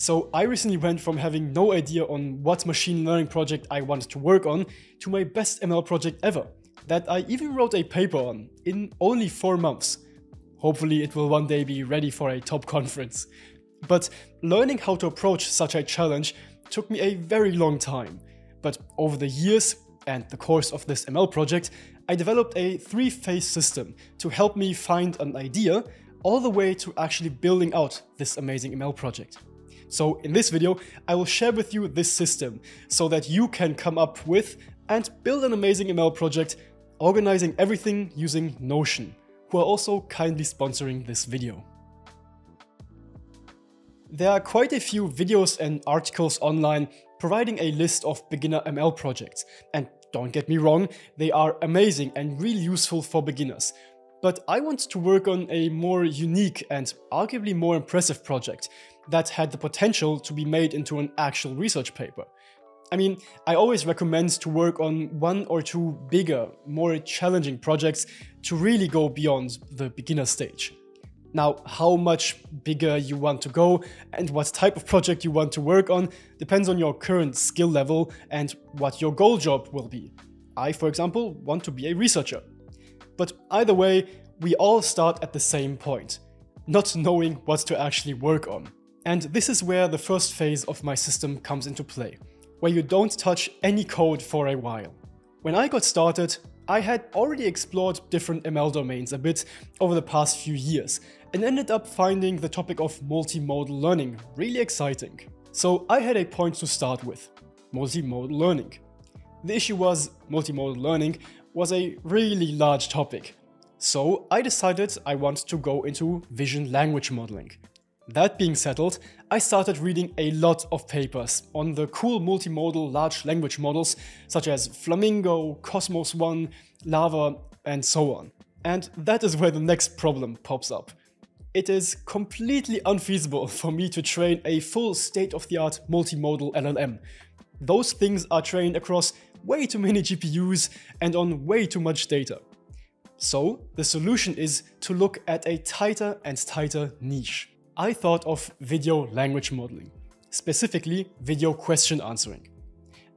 So I recently went from having no idea on what machine learning project I wanted to work on to my best ML project ever, that I even wrote a paper on in only 4 months. Hopefully it will one day be ready for a top conference. But learning how to approach such a challenge took me a very long time. But over the years and the course of this ML project, I developed a three-phase system to help me find an idea all the way to actually building out this amazing ML project. So in this video, I will share with you this system so that you can come up with and build an amazing ML project, organizing everything using Notion, who are also kindly sponsoring this video. There are quite a few videos and articles online providing a list of beginner ML projects, and don't get me wrong, they are amazing and really useful for beginners. But I want to work on a more unique and arguably more impressive project that had the potential to be made into an actual research paper. I mean, I always recommend to work on one or two bigger, more challenging projects to really go beyond the beginner stage. Now, how much bigger you want to go and what type of project you want to work on depends on your current skill level and what your goal job will be. I, for example, want to be a researcher. But either way, we all start at the same point, not knowing what to actually work on. And this is where the first phase of my system comes into play, where you don't touch any code for a while. When I got started, I had already explored different ML domains a bit over the past few years and ended up finding the topic of multimodal learning really exciting. So I had a point to start with, multimodal learning. The issue was multimodal learning was a really large topic. So I decided I want to go into vision language modeling, that being settled, I started reading a lot of papers on the cool multimodal large language models such as Flamingo, Kosmos One, LLaVA, and so on. And that is where the next problem pops up. It is completely unfeasible for me to train a full state-of-the-art multimodal LLM. Those things are trained across way too many GPUs and on way too much data. So the solution is to look at a tighter and tighter niche. I thought of video language modeling, specifically video question answering.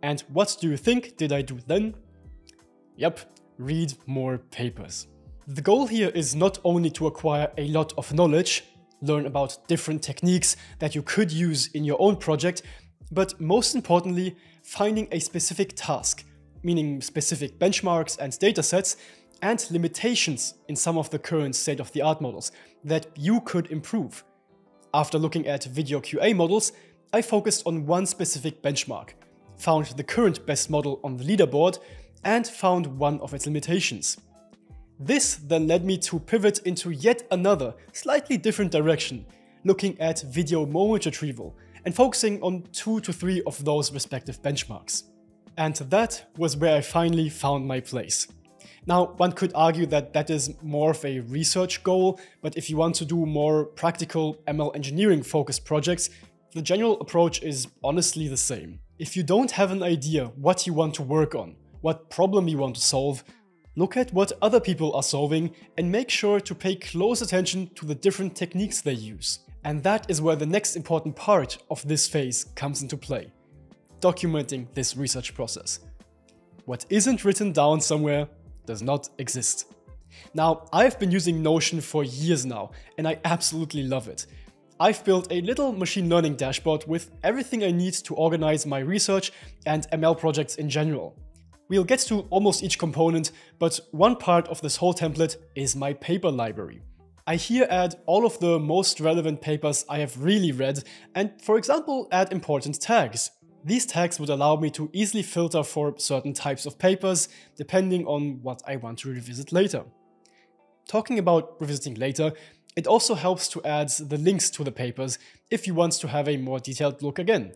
And what do you think did I do then? Yep, read more papers. The goal here is not only to acquire a lot of knowledge, learn about different techniques that you could use in your own project, but most importantly, finding a specific task, meaning specific benchmarks and datasets, and limitations in some of the current state-of-the-art models that you could improve. After looking at video QA models, I focused on one specific benchmark, found the current best model on the leaderboard, and found one of its limitations. This then led me to pivot into yet another, slightly different direction, looking at video moment retrieval and focusing on two to three of those respective benchmarks. And that was where I finally found my place. Now, one could argue that that is more of a research goal, but if you want to do more practical ML engineering focused projects, the general approach is honestly the same. If you don't have an idea what you want to work on, what problem you want to solve, look at what other people are solving and make sure to pay close attention to the different techniques they use. And that is where the next important part of this phase comes into play. Documenting this research process. What isn't written down somewhere does not exist. Now, I've been using Notion for years now, and I absolutely love it. I've built a little machine learning dashboard with everything I need to organize my research and ML projects in general. We'll get to almost each component, but one part of this whole template is my paper library. I here add all of the most relevant papers I have really read and, for example, add important tags. These tags would allow me to easily filter for certain types of papers, depending on what I want to revisit later. Talking about revisiting later, it also helps to add the links to the papers if you want to have a more detailed look again.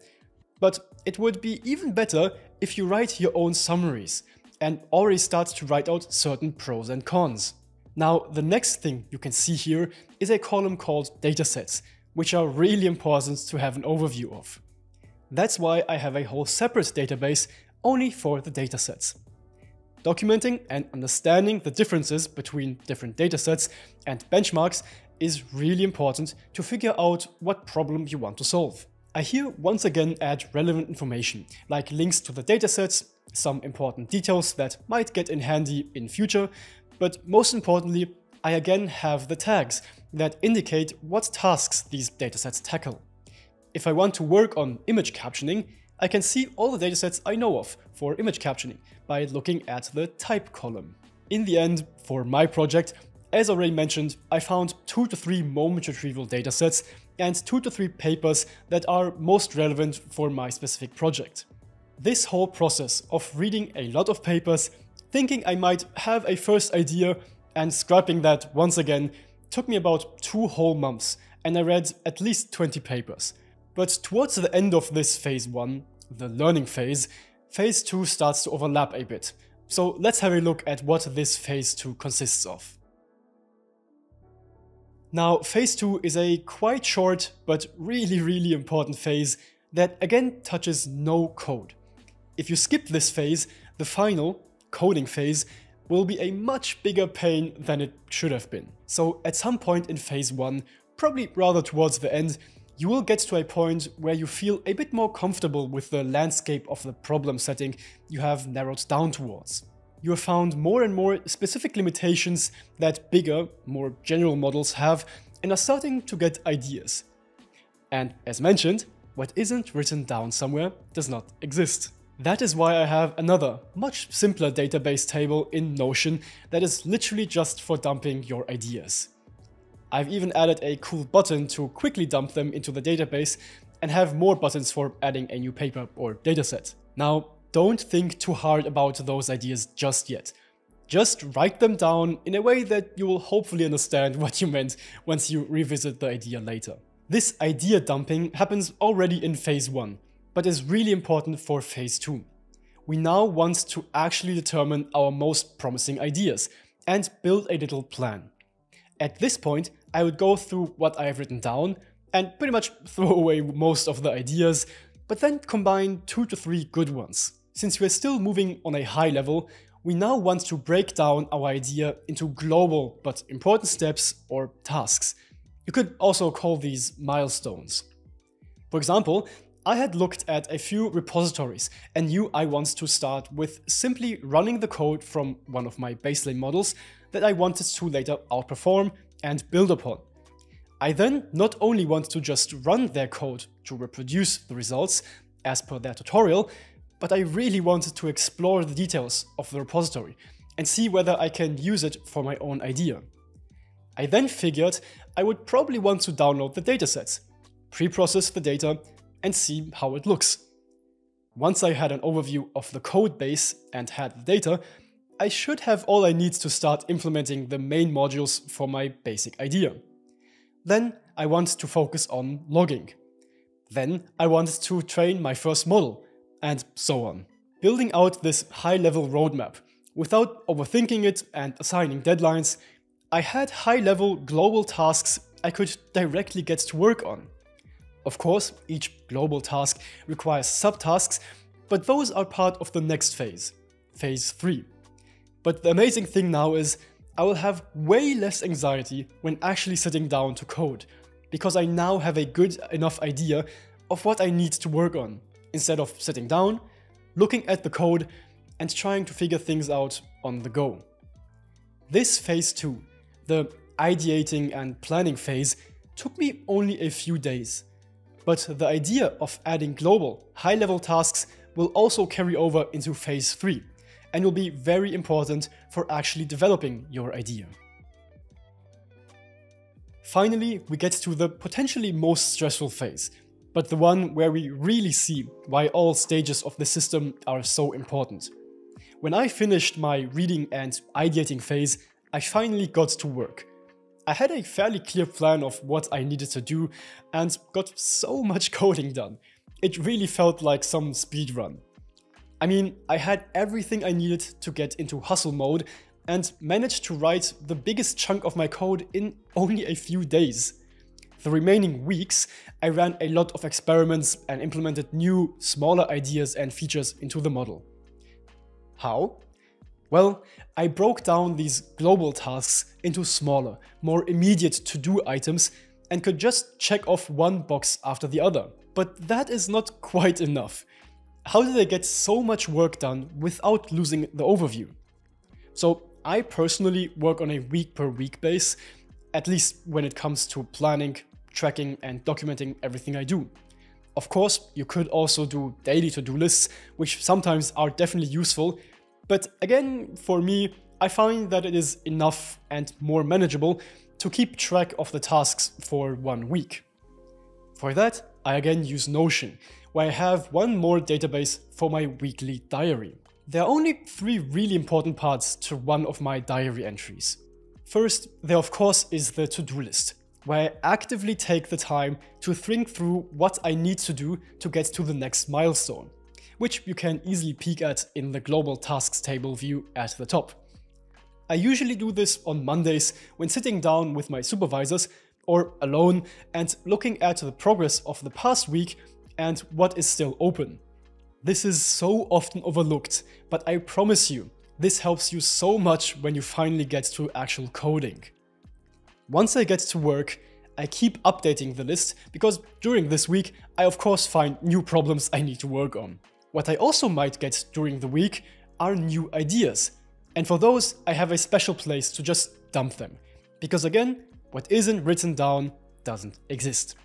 But it would be even better if you write your own summaries and already start to write out certain pros and cons. Now, the next thing you can see here is a column called datasets, which are really important to have an overview of. That's why I have a whole separate database only for the datasets. Documenting and understanding the differences between different datasets and benchmarks is really important to figure out what problem you want to solve. I here once again add relevant information, like links to the datasets, some important details that might get in handy in future, but most importantly, I again have the tags that indicate what tasks these datasets tackle. If I want to work on image captioning, I can see all the datasets I know of for image captioning by looking at the type column. In the end, for my project, as already mentioned, I found 2 to 3 moment retrieval datasets and 2 to 3 papers that are most relevant for my specific project. This whole process of reading a lot of papers, thinking I might have a first idea and scrapping that once again took me about two whole months and I read at least 20 papers. But towards the end of this phase 1, the learning phase, phase 2 starts to overlap a bit. So let's have a look at what this phase 2 consists of. Now, phase 2 is a quite short but really really important phase that again touches no code. If you skip this phase, the final, coding phase, will be a much bigger pain than it should have been. So at some point in phase 1, probably rather towards the end, you will get to a point where you feel a bit more comfortable with the landscape of the problem setting you have narrowed down towards. You have found more and more specific limitations that bigger, more general models have and are starting to get ideas. And as mentioned, what isn't written down somewhere does not exist. That is why I have another, much simpler database table in Notion that is literally just for dumping your ideas. I've even added a cool button to quickly dump them into the database and have more buttons for adding a new paper or dataset. Now, don't think too hard about those ideas just yet. Just write them down in a way that you will hopefully understand what you meant once you revisit the idea later. This idea dumping happens already in phase 1, but is really important for phase 2. We now want to actually determine our most promising ideas and build a little plan. At this point, I would go through what I have written down and pretty much throw away most of the ideas, but then combine two to three good ones. Since we're still moving on a high level, we now want to break down our idea into global but important steps or tasks. You could also call these milestones. For example, I had looked at a few repositories and knew I wanted to start with simply running the code from one of my baseline models that I wanted to later outperform and build upon. I then not only wanted to just run their code to reproduce the results as per their tutorial, but I really wanted to explore the details of the repository and see whether I can use it for my own idea. I then figured I would probably want to download the datasets, pre-process the data, and see how it looks. Once I had an overview of the code base and had the data, I should have all I need to start implementing the main modules for my basic idea. Then I want to focus on logging. Then I wanted to train my first model, and so on. Building out this high-level roadmap without overthinking it and assigning deadlines, I had high-level global tasks I could directly get to work on. Of course, each global task requires subtasks, but those are part of the next phase, phase 3. But the amazing thing now is I will have way less anxiety when actually sitting down to code, because I now have a good enough idea of what I need to work on, instead of sitting down, looking at the code, and trying to figure things out on the go. This phase 2, the ideating and planning phase, took me only a few days. But the idea of adding global, high-level tasks will also carry over into phase 3 and will be very important for actually developing your idea. Finally, we get to the potentially most stressful phase, but the one where we really see why all stages of the system are so important. When I finished my reading and ideating phase, I finally got to work. I had a fairly clear plan of what I needed to do and got so much coding done. It really felt like some speedrun. I mean, I had everything I needed to get into hustle mode and managed to write the biggest chunk of my code in only a few days. The remaining weeks, I ran a lot of experiments and implemented new, smaller ideas and features into the model. How? Well, I broke down these global tasks into smaller, more immediate to-do items and could just check off one box after the other. But that is not quite enough. How do I get so much work done without losing the overview? So I personally work on a week per week base, at least when it comes to planning, tracking and documenting everything I do. Of course, you could also do daily to-do lists, which sometimes are definitely useful, but again, for me, I find that it is enough and more manageable to keep track of the tasks for one week. For that, I again use Notion, where I have one more database for my weekly diary. There are only three really important parts to one of my diary entries. First, there of course is the to-do list, where I actively take the time to think through what I need to do to get to the next milestone, which you can easily peek at in the global tasks table view at the top. I usually do this on Mondays when sitting down with my supervisors or alone and looking at the progress of the past week and what is still open. This is so often overlooked, but I promise you, this helps you so much when you finally get to actual coding. Once I get to work, I keep updating the list because during this week I of course find new problems I need to work on. What I also might get during the week are new ideas, and for those I have a special place to just dump them, because again, what isn't written down doesn't exist.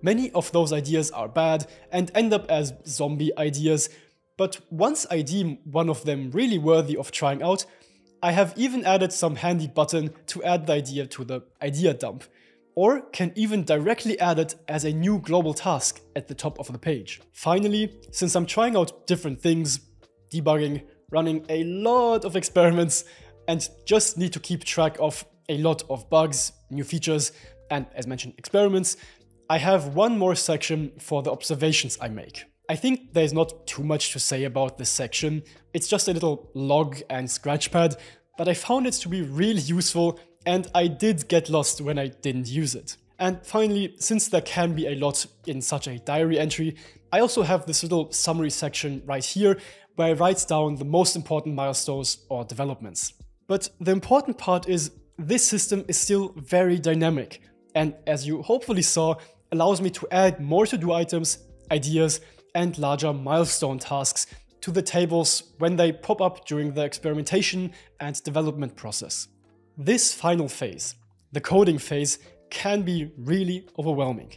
Many of those ideas are bad and end up as zombie ideas, but once I deem one of them really worthy of trying out, I have even added some handy button to add the idea to the idea dump, or can even directly add it as a new global task at the top of the page. Finally, since I'm trying out different things, debugging, running a lot of experiments, and just need to keep track of a lot of bugs, new features, and as mentioned, experiments, I have one more section for the observations I make. I think there's not too much to say about this section, it's just a little log and scratchpad, but I found it to be really useful and I did get lost when I didn't use it. And finally, since there can be a lot in such a diary entry, I also have this little summary section right here where I write down the most important milestones or developments. But the important part is this system is still very dynamic, and as you hopefully saw, allows me to add more to-do items, ideas, and larger milestone tasks to the tables when they pop up during the experimentation and development process. This final phase, the coding phase, can be really overwhelming.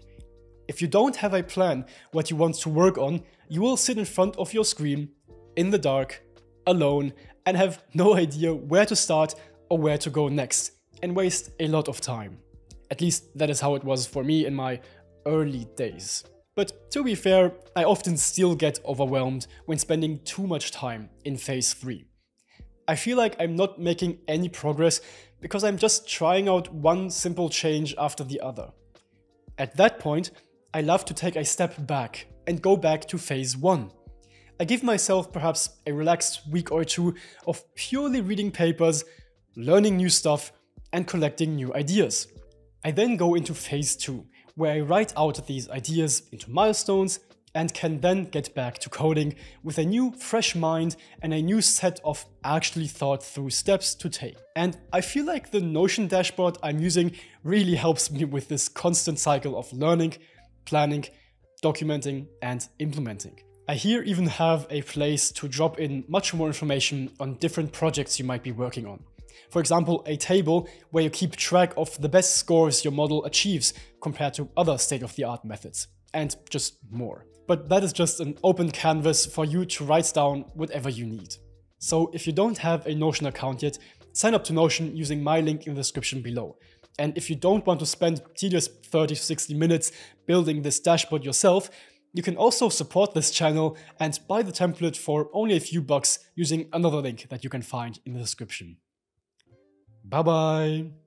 If you don't have a plan what you want to work on, you will sit in front of your screen, in the dark, alone, and have no idea where to start or where to go next, and waste a lot of time. At least that is how it was for me in my early days. But to be fair, I often still get overwhelmed when spending too much time in phase 3. I feel like I'm not making any progress because I'm just trying out one simple change after the other. At that point, I love to take a step back and go back to phase 1. I give myself perhaps a relaxed week or two of purely reading papers, learning new stuff, and collecting new ideas. I then go into phase 2, where I write out these ideas into milestones and can then get back to coding with a new fresh mind and a new set of actually thought through steps to take. And I feel like the Notion dashboard I'm using really helps me with this constant cycle of learning, planning, documenting and implementing. I here even have a place to drop in much more information on different projects you might be working on. For example, a table where you keep track of the best scores your model achieves compared to other state-of-the-art methods, and just more. But that is just an open canvas for you to write down whatever you need. So if you don't have a Notion account yet, sign up to Notion using my link in the description below. And if you don't want to spend tedious 30 to 60 minutes building this dashboard yourself, you can also support this channel and buy the template for only a few bucks using another link that you can find in the description. Bye bye.